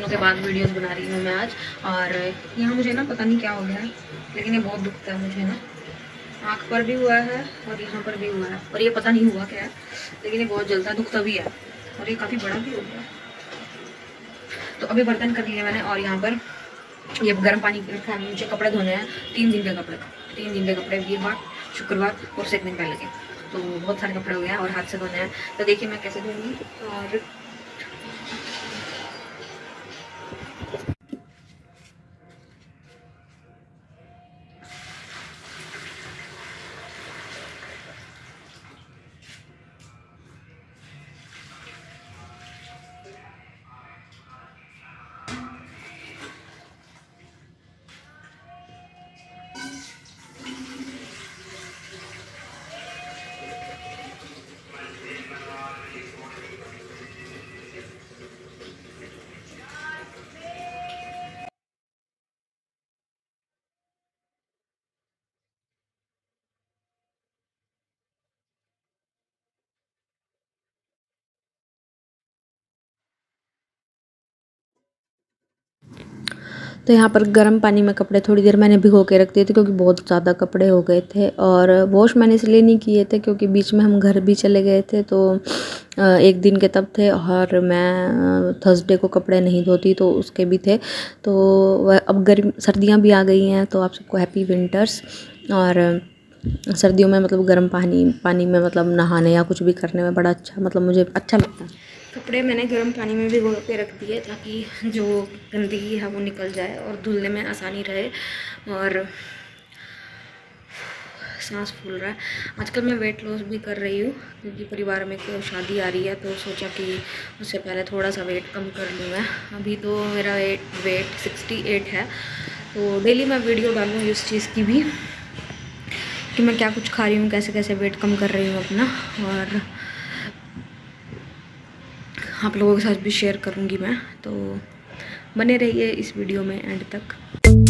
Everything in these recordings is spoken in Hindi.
बाद वीडियोस बना रही हूँ मैं आज। और यहाँ मुझे ना पता नहीं क्या हो गया, लेकिन ये बहुत दुखता है मुझे ना। आँख पर भी हुआ है और यहाँ पर भी हुआ है। और ये पता नहीं हुआ क्या है, लेकिन ये बहुत जलता दुखता भी है। और ये काफ़ी बड़ा भी हो गया। तो अभी बर्तन कर लिए मैंने और यहाँ पर ये गर्म पानी रखा है, मुझे कपड़े धोने हैं, तीन दिन के कपड़े, तीन दिन के कपड़े वीरवार शुक्रवार और से दिन पहले के तो बहुत सारे कपड़े हो गए हैं और हाथ से धोने हैं। तो देखिए मैं कैसे धोऊँगी और तो यहाँ पर गर्म पानी में कपड़े थोड़ी देर मैंने भिगो के रख दिए थे क्योंकि बहुत ज़्यादा कपड़े हो गए थे और वॉश मैंने इसलिए नहीं किए थे क्योंकि बीच में हम घर भी चले गए थे तो एक दिन के तब थे और मैं थर्सडे को कपड़े नहीं धोती तो उसके भी थे। तो अब गर्म, सर्दियाँ भी आ गई हैं तो आप सबको हैप्पी विंटर्स और सर्दियों में मतलब गर्म पानी पानी में मतलब नहाने या कुछ भी करने में बड़ा अच्छा मतलब मुझे अच्छा लगता है। कपड़े मैंने गर्म पानी में भिगो के रख दिए ताकि जो गंदगी है वो निकल जाए और धुलने में आसानी रहे और सांस फूल रहा है। आजकल मैं वेट लॉस भी कर रही हूँ क्योंकि परिवार में कोई शादी आ रही है तो सोचा कि उससे पहले थोड़ा सा वेट कम कर लूँ मैं। अभी तो मेरा वेट वेट सिक्सटी एट है तो डेली मैं वीडियो डालूँ इस चीज़ की भी कि मैं क्या कुछ खा रही हूँ कैसे कैसे वेट कम कर रही हूँ अपना और आप लोगों के साथ भी शेयर करूँगी मैं। तो बने रहिए इस वीडियो में एंड तक।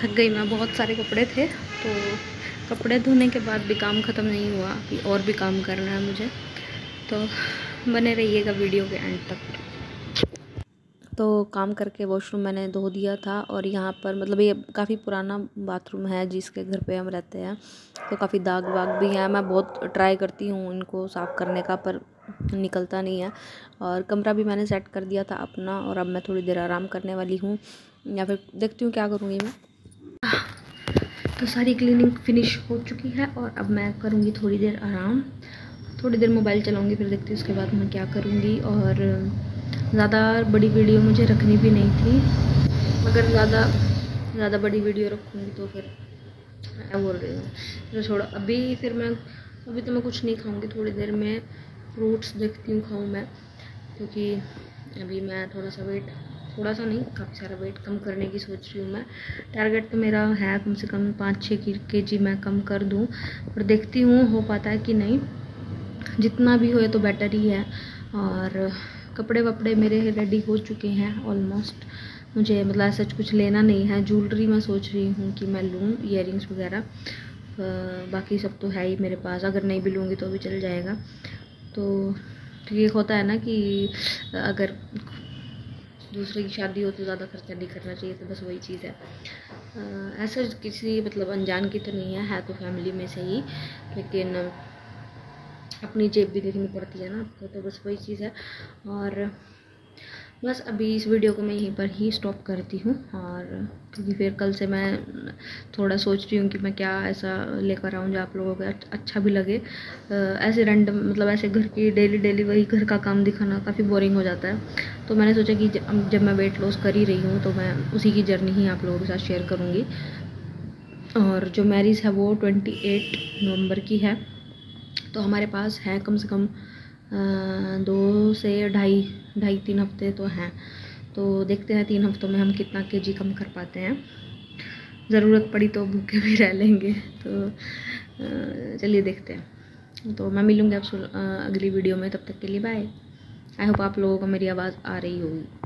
थक गई मैं, बहुत सारे कपड़े थे तो कपड़े धोने के बाद भी काम ख़त्म नहीं हुआ, अभी और भी काम करना है मुझे। तो बने रहिएगा वीडियो के एंड तक। तो काम करके वॉशरूम मैंने धो दिया था, और यहाँ पर मतलब ये काफ़ी पुराना बाथरूम है जिसके घर पे हम रहते हैं तो काफ़ी दाग वाग भी हैं। मैं बहुत ट्राई करती हूँ इनको साफ़ करने का, पर निकलता नहीं है। और कमरा भी मैंने सेट कर दिया था अपना, और अब मैं थोड़ी देर आराम करने वाली हूँ, या फिर देखती हूँ क्या करूँगी मैं। तो सारी क्लीनिंग फिनिश हो चुकी है और अब मैं करूँगी थोड़ी देर आराम। थोड़ी देर मोबाइल चलाऊँगी, फिर देखती हूँ उसके बाद मैं क्या करूँगी। और ज़्यादा बड़ी वीडियो मुझे रखनी भी नहीं थी, मगर ज़्यादा ज़्यादा बड़ी वीडियो रखूँगी तो फिर मैं बोल रही हूँ तो छोड़ो, अभी फिर मैं, अभी तो मैं कुछ नहीं खाऊँगी, थोड़ी देर में फ्रूट्स देखती हूँ, खाऊँ मैं, क्योंकि अभी मैं थोड़ा सा वेट थोड़ा सा नहीं, काफ़ी सारा वेट कम करने की सोच रही हूँ मैं। टारगेट तो मेरा है कम से कम पाँच छः के जी मैं कम कर दूँ और देखती हूँ हो पाता है कि नहीं। जितना भी हो तो बेटर ही है, और कपड़े वपड़े मेरे रेडी हो चुके हैं ऑलमोस्ट मुझे मतलब ऐसा कुछ लेना नहीं है ज्वेलरी मैं सोच रही हूँ कि मैं लूँ इयर वगैरह। बाकी सब तो है ही मेरे पास, अगर नहीं भी लूँगी तो भी चल जाएगा। तो ये होता है ना कि अगर दूसरे की शादी हो तो ज़्यादा खर्चा नहीं करना चाहिए तो बस वही चीज़ है। ऐसा किसी मतलब अनजान की तो नहीं है है तो फैमिली में से ही लेकिन अपनी जेब भी देखनी पड़ती है ना तो, तो बस वही चीज़ है। और बस अभी इस वीडियो को मैं यहीं पर ही स्टॉप करती हूँ और क्योंकि फिर कल से मैं थोड़ा सोच रही हूँ कि मैं क्या ऐसा लेकर आऊँ जो आप लोगों को अच्छा भी लगे। ऐसे रेंडम मतलब ऐसे घर की डेली डेली वही घर का काम दिखाना काफ़ी बोरिंग हो जाता है। तो मैंने सोचा कि जब मैं वेट लॉस कर ही रही हूँ तो मैं उसी की जर्नी ही आप लोगों के साथ शेयर करूँगी। और जो मैरिज है वो ट्वेंटी एट नवंबर की है। तो हमारे पास है कम से कम दो से ढाई ढाई तीन हफ़्ते तो हैं। तो देखते हैं तीन हफ्तों में हम कितना केजी कम कर पाते हैं। ज़रूरत पड़ी तो भूखे भी रह लेंगे। तो चलिए देखते हैं। तो मैं मिलूँगी आप अगली वीडियो में। तब तक के लिए बाय आई होप आप लोगों को मेरी आवाज़ आ रही होगी।